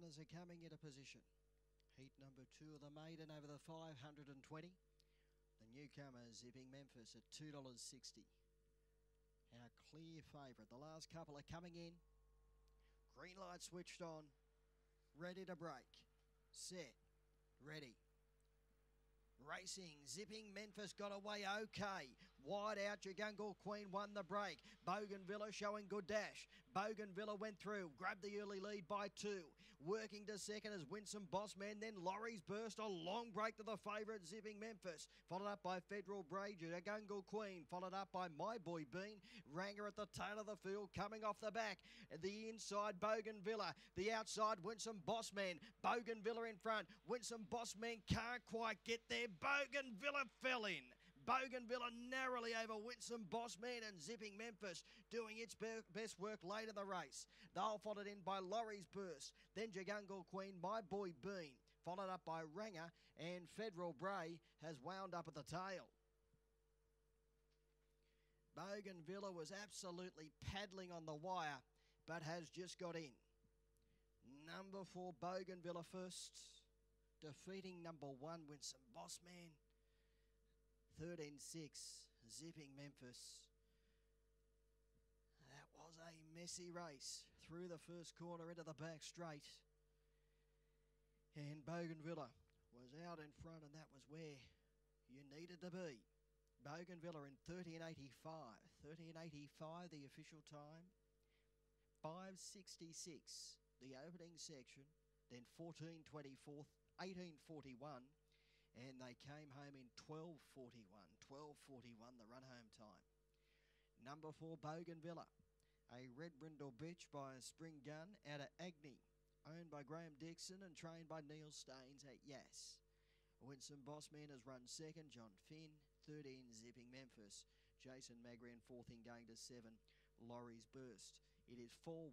Runners are coming into position. Heat number two of the maiden over the 520. The newcomer zipping Memphis at $2.60. Our clear favourite. The last couple are coming in. Green light switched on. Ready to break. Set. Ready. Racing, zipping, Memphis got away okay. Wide out, Jagungal Queen won the break. Bougainvillea showing good dash. Bougainvillea went through, grabbed the early lead by two. Working to second as Winsome Bossman, then Laurie's burst, a long break to the favourite, zipping Memphis. Followed up by Federal Braid, Jagungal Queen, followed up by My Boy Bean. Ranger at the tail of the field, coming off the back. The inside, Bougainvillea. The outside, Winsome Bossman. Bougainvillea in front. Winsome Bossman can't quite get there. Bougainvillea fell in. Bougainvillea narrowly over Winsome Bossman and zipping Memphis, doing its be- best work late in the race. They'll followed in by Laurie's Burst, then Jagungal Queen, My Boy Bean, followed up by Ranger, and Federal Bray has wound up at the tail. Bougainvillea was absolutely paddling on the wire, but has just got in. Number four, Bougainvillea first defeating number one Winsome Bossman. 13 6, zipping Memphis. That was a messy race through the first corner into the back straight. And Bougainvillea was out in front, and that was where you needed to be. Bougainvillea in 30 and 85. 30 and 85, the official time. 566, the opening section. Then 1424, 1841 and they came home in 1241 1241 the run home time. Number four bougainvillea a red brindle bitch by a spring gun out of agni owned by graham dixon and trained by neil staines at Yass. Winsome bossman has run second john finn 13 zipping memphis. Jason magrian fourth in going to seven laurie's burst. It is 4-1